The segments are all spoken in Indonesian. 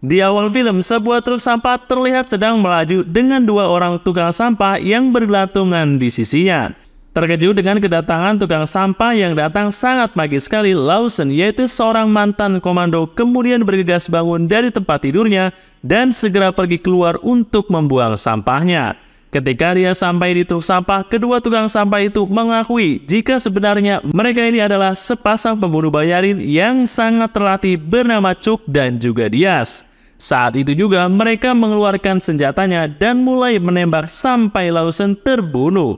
Di awal film, sebuah truk sampah terlihat sedang melaju dengan dua orang tukang sampah yang bergelantungan di sisinya. Terkejut dengan kedatangan tukang sampah yang datang sangat pagi sekali, Lawson yaitu seorang mantan komando kemudian bergegas bangun dari tempat tidurnya dan segera pergi keluar untuk membuang sampahnya. Ketika dia sampai di truk sampah, kedua tukang sampah itu mengakui jika sebenarnya mereka ini adalah sepasang pembunuh bayarin yang sangat terlatih bernama Cuk dan juga Dias. Saat itu juga mereka mengeluarkan senjatanya dan mulai menembak sampai Lawson terbunuh.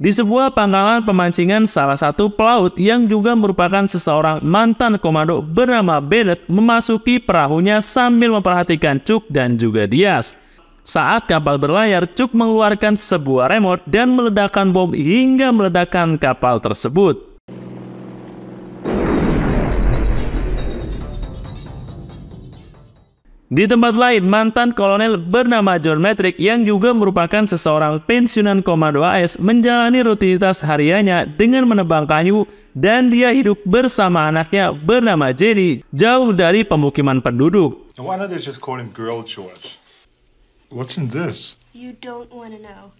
Di sebuah pangkalan pemancingan salah satu pelaut yang juga merupakan seseorang mantan komando bernama Bennett memasuki perahunya sambil memperhatikan Cuk dan juga Dias. Saat kapal berlayar, Cuk mengeluarkan sebuah remote dan meledakkan bom hingga meledakkan kapal tersebut. Di tempat lain, mantan kolonel bernama John Metrick yang juga merupakan seseorang pensiunan komando AS menjalani rutinitas hariannya dengan menebang kayu dan dia hidup bersama anaknya bernama Jenny jauh dari pemukiman penduduk. Why don't they just call him Girl George? What's in this? You don't want to know.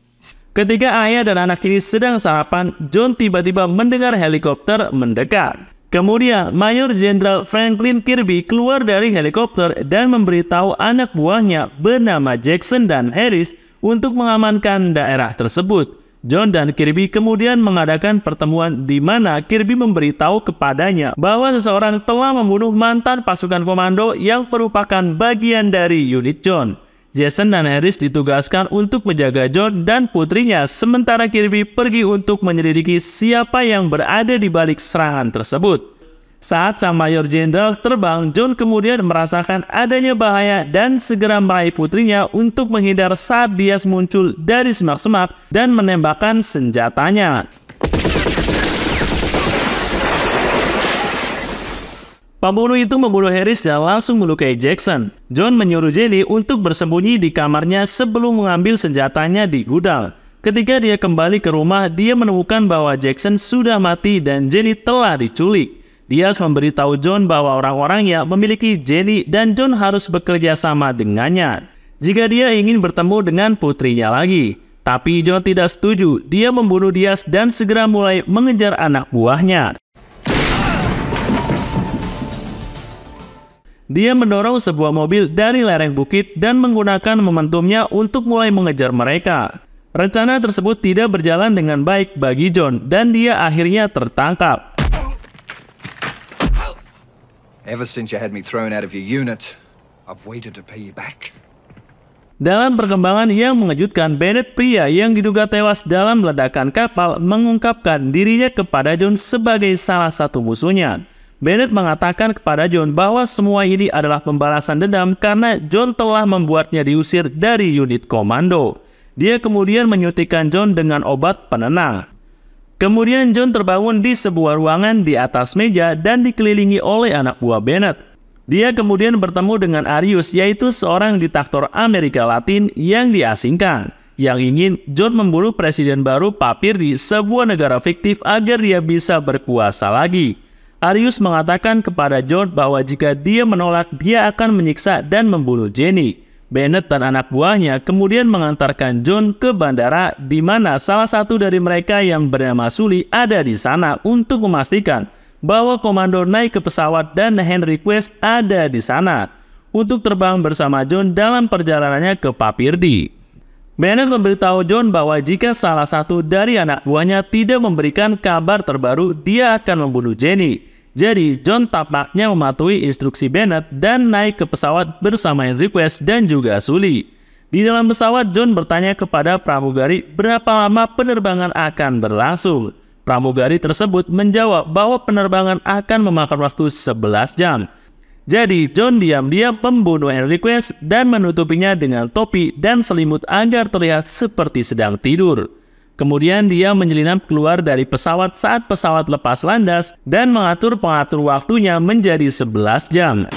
Ketika ayah dan anak ini sedang sarapan, John tiba-tiba mendengar helikopter mendekat. Kemudian, Mayor Jenderal Franklin Kirby keluar dari helikopter dan memberitahu anak buahnya bernama Jackson dan Harris untuk mengamankan daerah tersebut. John dan Kirby kemudian mengadakan pertemuan di mana Kirby memberitahu kepadanya bahwa seseorang telah membunuh mantan pasukan komando yang merupakan bagian dari unit John. Jason dan Harris ditugaskan untuk menjaga John dan putrinya, sementara Kirby pergi untuk menyelidiki siapa yang berada di balik serangan tersebut. Saat sang mayor jenderal terbang, John kemudian merasakan adanya bahaya dan segera meraih putrinya untuk menghindar saat dia muncul dari semak-semak dan menembakkan senjatanya. Pembunuh itu membunuh Harris dan langsung melukai Jackson. John menyuruh Jenny untuk bersembunyi di kamarnya sebelum mengambil senjatanya di gudang. Ketika dia kembali ke rumah, dia menemukan bahwa Jackson sudah mati dan Jenny telah diculik. Dia memberitahu John bahwa orang-orangnya memiliki Jenny dan John harus bekerja sama dengannya. Jika dia ingin bertemu dengan putrinya lagi. Tapi John tidak setuju. Dia membunuh Diaz dan segera mulai mengejar anak buahnya. Dia mendorong sebuah mobil dari lereng bukit dan menggunakan momentumnya untuk mulai mengejar mereka. Rencana tersebut tidak berjalan dengan baik bagi John dan dia akhirnya tertangkap. Ever since you had me thrown out of your unit, I've waited to pay you back. Dalam perkembangan yang mengejutkan, Bennett pria yang diduga tewas dalam ledakan kapal mengungkapkan dirinya kepada John sebagai salah satu musuhnya. Bennett mengatakan kepada John bahwa semua ini adalah pembalasan dendam karena John telah membuatnya diusir dari unit komando. Dia kemudian menyuntikkan John dengan obat penenang. Kemudian John terbangun di sebuah ruangan di atas meja dan dikelilingi oleh anak buah Bennett. Dia kemudian bertemu dengan Arius yaitu seorang diktator Amerika Latin yang diasingkan yang ingin John membunuh presiden baru Papir di sebuah negara fiktif agar dia bisa berkuasa lagi. Arius mengatakan kepada John bahwa jika dia menolak, dia akan menyiksa dan membunuh Jenny. Bennett dan anak buahnya kemudian mengantarkan John ke bandara di mana salah satu dari mereka yang bernama Sully ada di sana untuk memastikan bahwa komando naik ke pesawat dan Henry Quest ada di sana untuk terbang bersama John dalam perjalanannya ke Papirdi. Bennett memberitahu John bahwa jika salah satu dari anak buahnya tidak memberikan kabar terbaru, dia akan membunuh Jenny. Jadi, John tampaknya mematuhi instruksi Bennett dan naik ke pesawat bersama Henry Quest dan juga Sully. Di dalam pesawat, John bertanya kepada pramugari berapa lama penerbangan akan berlangsung. Pramugari tersebut menjawab bahwa penerbangan akan memakan waktu 11 jam. Jadi, John diam-diam membunuh Henry Quest dan menutupinya dengan topi dan selimut agar terlihat seperti sedang tidur. Kemudian dia menyelinap keluar dari pesawat saat pesawat lepas landas dan mengatur pengatur waktunya menjadi 11 jam.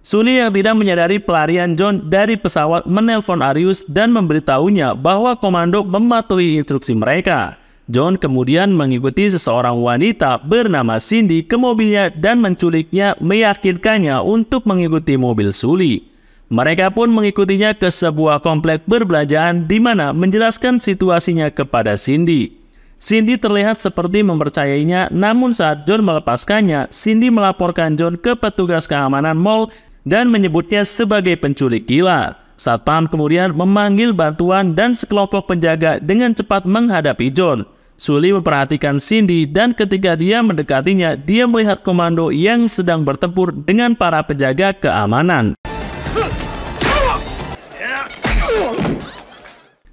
Sully yang tidak menyadari pelarian John dari pesawat menelpon Arius dan memberitahunya bahwa komando mematuhi instruksi mereka. John kemudian mengikuti seseorang wanita bernama Cindy ke mobilnya dan menculiknya meyakinkannya untuk mengikuti mobil Sully. Mereka pun mengikutinya ke sebuah komplek berbelanjaan di mana menjelaskan situasinya kepada Cindy. Cindy terlihat seperti mempercayainya, namun saat John melepaskannya, Cindy melaporkan John ke petugas keamanan mall dan menyebutnya sebagai penculik gila. Satpam kemudian memanggil bantuan dan sekelompok penjaga dengan cepat menghadapi John. Sully memperhatikan Cindy dan ketika dia mendekatinya, dia melihat komando yang sedang bertempur dengan para penjaga keamanan.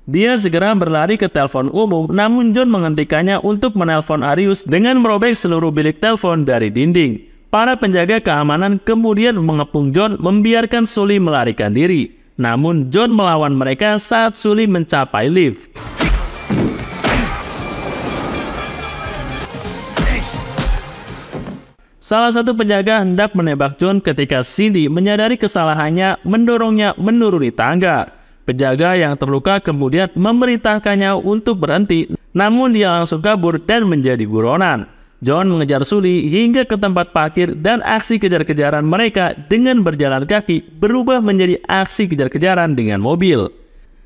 Dia segera berlari ke telepon umum, namun John menghentikannya untuk menelpon Arius dengan merobek seluruh bilik telepon dari dinding. Para penjaga keamanan kemudian mengepung John membiarkan Sully melarikan diri. Namun John melawan mereka saat Sully mencapai lift. Salah satu penjaga hendak menembak John ketika Cindy menyadari kesalahannya mendorongnya menuruni tangga. Penjaga yang terluka kemudian memerintahkannya untuk berhenti, namun dia langsung kabur dan menjadi buronan. John mengejar Sully hingga ke tempat parkir dan aksi kejar-kejaran mereka dengan berjalan kaki berubah menjadi aksi kejar-kejaran dengan mobil.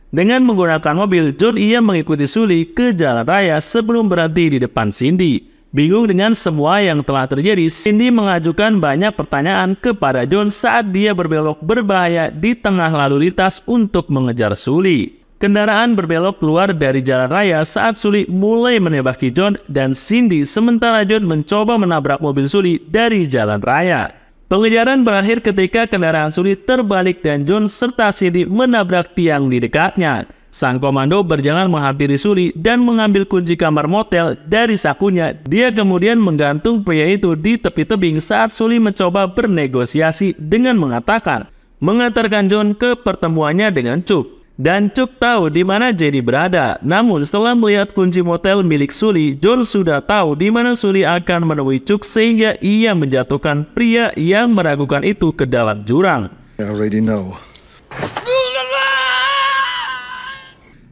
Dengan menggunakan mobil, John ia mengikuti Sully ke jalan raya sebelum berhenti di depan Cindy. Bingung dengan semua yang telah terjadi, Cindy mengajukan banyak pertanyaan kepada John saat dia berbelok berbahaya di tengah lalu lintas untuk mengejar Sully. Kendaraan berbelok keluar dari jalan raya saat Sully mulai menembaki John dan Cindy sementara John mencoba menabrak mobil Sully dari jalan raya. Pengejaran berakhir ketika kendaraan Sully terbalik dan John serta Cindy menabrak tiang di dekatnya. Sang komando berjalan menghampiri Sully dan mengambil kunci kamar motel dari sakunya. Dia kemudian menggantung pria itu di tepi tebing saat Sully mencoba bernegosiasi dengan mengatakan mengantarkan John ke pertemuannya dengan Chuck. Dan Chuck tahu di mana Jenny berada. Namun setelah melihat kunci motel milik Sully, John sudah tahu di mana Sully akan menemui Chuck sehingga ia menjatuhkan pria yang meragukan itu ke dalam jurang. I.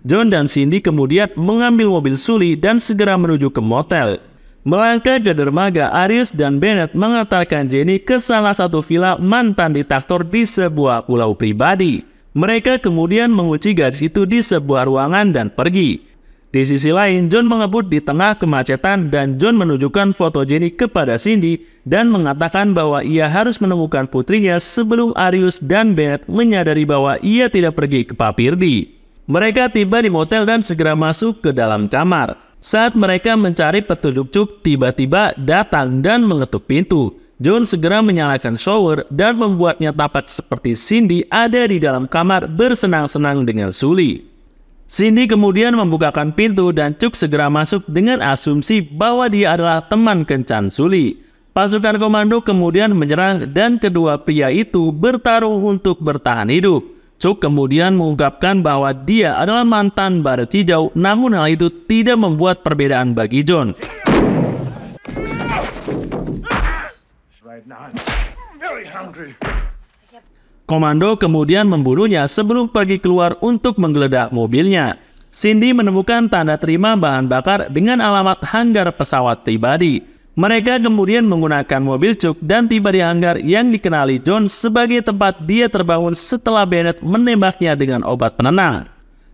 John dan Cindy kemudian mengambil mobil Sully dan segera menuju ke motel. Melangkah ke dermaga, Arius dan Bennett mengantarkan Jenny ke salah satu villa mantan diktator di sebuah pulau pribadi. Mereka kemudian mengunci garis itu di sebuah ruangan dan pergi. Di sisi lain, John mengebut di tengah kemacetan dan John menunjukkan foto Jenny kepada Cindy dan mengatakan bahwa ia harus menemukan putrinya sebelum Arius dan Bennett menyadari bahwa ia tidak pergi ke Papirdi. Mereka tiba di motel dan segera masuk ke dalam kamar. Saat mereka mencari petunjuk Cuk, tiba-tiba datang dan mengetuk pintu. John segera menyalakan shower dan membuatnya tampak seperti Cindy ada di dalam kamar bersenang-senang dengan Sully. Cindy kemudian membukakan pintu dan Chuck segera masuk dengan asumsi bahwa dia adalah teman kencan Sully. Pasukan komando kemudian menyerang dan kedua pria itu bertarung untuk bertahan hidup. Chuck kemudian mengungkapkan bahwa dia adalah mantan barat hijau, namun hal itu tidak membuat perbedaan bagi John. Komando kemudian membunuhnya sebelum pergi keluar untuk menggeledah mobilnya. Cindy menemukan tanda terima bahan bakar dengan alamat hanggar pesawat pribadi. Mereka kemudian menggunakan mobil cuk dan tiba di hanggar yang dikenali John sebagai tempat dia terbangun setelah Bennett menembaknya dengan obat penenang.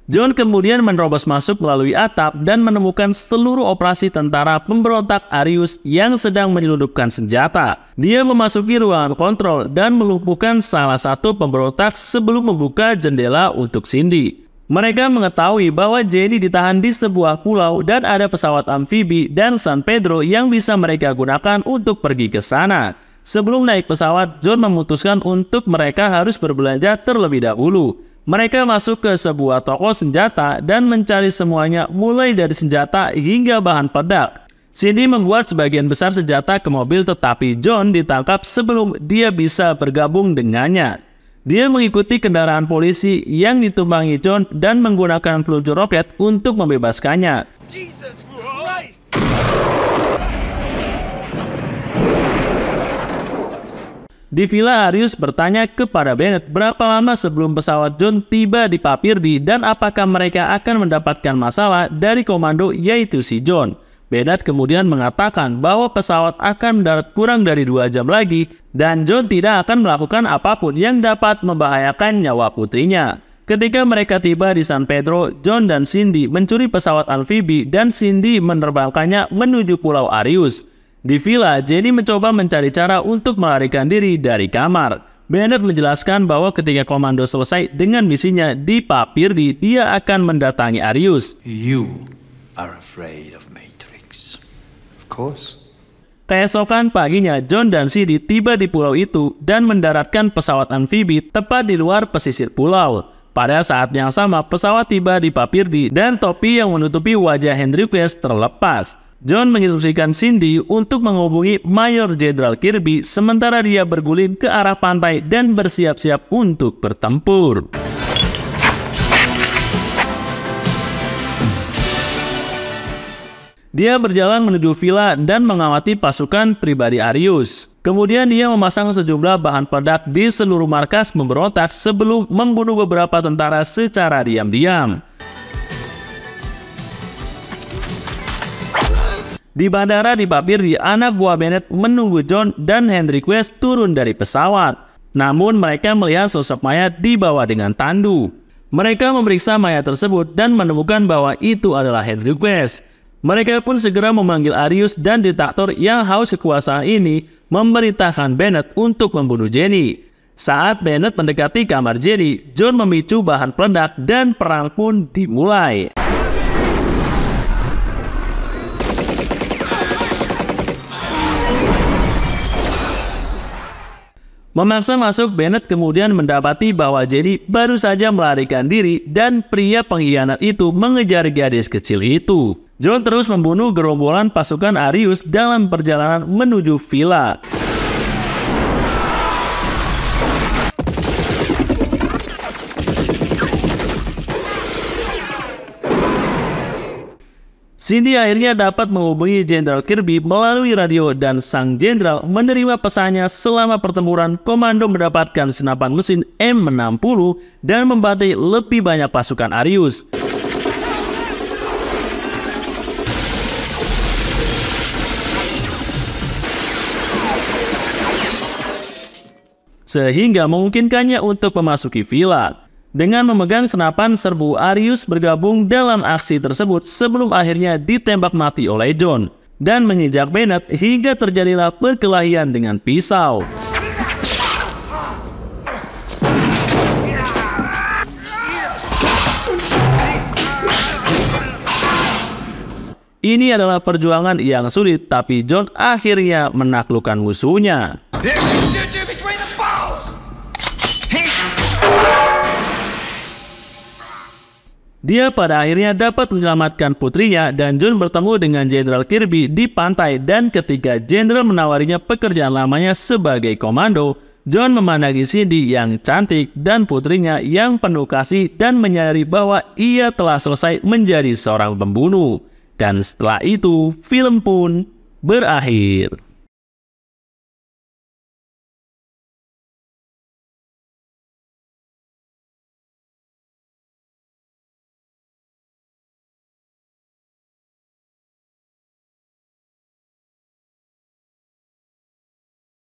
John kemudian menerobos masuk melalui atap dan menemukan seluruh operasi tentara pemberontak Arius yang sedang menyelundupkan senjata. Dia memasuki ruangan kontrol dan melumpuhkan salah satu pemberontak sebelum membuka jendela untuk Cindy. Mereka mengetahui bahwa Jenny ditahan di sebuah pulau dan ada pesawat amfibi dan San Pedro yang bisa mereka gunakan untuk pergi ke sana. Sebelum naik pesawat, John memutuskan untuk mereka harus berbelanja terlebih dahulu. Mereka masuk ke sebuah toko senjata dan mencari semuanya mulai dari senjata hingga bahan peledak. Cindy membuat sebagian besar senjata ke mobil tetapi John ditangkap sebelum dia bisa bergabung dengannya. Dia mengikuti kendaraan polisi yang ditumpangi John dan menggunakan peluncur roket untuk membebaskannya. Jesus Di villa Arius bertanya kepada Bennett berapa lama sebelum pesawat John tiba di Papirdi dan apakah mereka akan mendapatkan masalah dari komando yaitu si John. Bennett kemudian mengatakan bahwa pesawat akan mendarat kurang dari dua jam lagi dan John tidak akan melakukan apa pun yang dapat membahayakan nyawa putrinya. Ketika mereka tiba di San Pedro, John dan Cindy mencuri pesawat amfibi dan Cindy menerbangkannya menuju Pulau Arius. Di villa, Jenny mencoba mencari cara untuk melarikan diri dari kamar. Bennett menjelaskan bahwa ketika komando selesai dengan misinya di Papirdi, dia akan mendatangi Arius. You are afraid of. Course. Keesokan paginya, John dan Cindy tiba di pulau itu dan mendaratkan pesawat amfibi tepat di luar pesisir pulau. Pada saat yang sama, pesawat tiba di Papirdi dan topi yang menutupi wajah Henry Quest terlepas. John menginstruksikan Cindy untuk menghubungi Mayor Jenderal Kirby sementara dia berguling ke arah pantai dan bersiap-siap untuk bertempur. Dia berjalan menuju villa dan mengawati pasukan pribadi Arius. Kemudian dia memasang sejumlah bahan peledak di seluruh markas memberontak sebelum membunuh beberapa tentara secara diam-diam. Di bandara di Papirdi, anak buah Bennett menunggu John dan Henry Quest turun dari pesawat. Namun mereka melihat sosok mayat dibawa dengan tandu. Mereka memeriksa mayat tersebut dan menemukan bahwa itu adalah Henry Quest. Mereka pun segera memanggil Arius dan diktator yang haus kekuasaan ini memerintahkan Bennett untuk membunuh Jenny. Saat Bennett mendekati kamar Jenny, John memicu bahan peledak dan perang pun dimulai. Memaksa masuk, Bennett kemudian mendapati bahwa Jenny baru saja melarikan diri dan pria pengkhianat itu mengejar gadis kecil itu. John terus membunuh gerombolan pasukan Arius dalam perjalanan menuju villa. Cindy akhirnya dapat menghubungi Jenderal Kirby melalui radio dan sang jenderal menerima pesannya selama pertempuran komando mendapatkan senapan mesin M60 dan membantai lebih banyak pasukan Arius. Sehingga memungkinkannya untuk memasuki villa. Dengan memegang senapan, serbu Arius bergabung dalam aksi tersebut sebelum akhirnya ditembak mati oleh John dan menginjak Bennett hingga terjadilah perkelahian dengan pisau. Ini adalah perjuangan yang sulit, tapi John akhirnya menaklukkan musuhnya. Dia pada akhirnya dapat menyelamatkan putrinya dan John bertemu dengan Jenderal Kirby di pantai dan ketika Jenderal menawarinya pekerjaan lamanya sebagai komando, John memandangi Cindy yang cantik dan putrinya yang penuh kasih dan menyadari bahwa ia telah selesai menjadi seorang pembunuh. Dan setelah itu, film pun berakhir.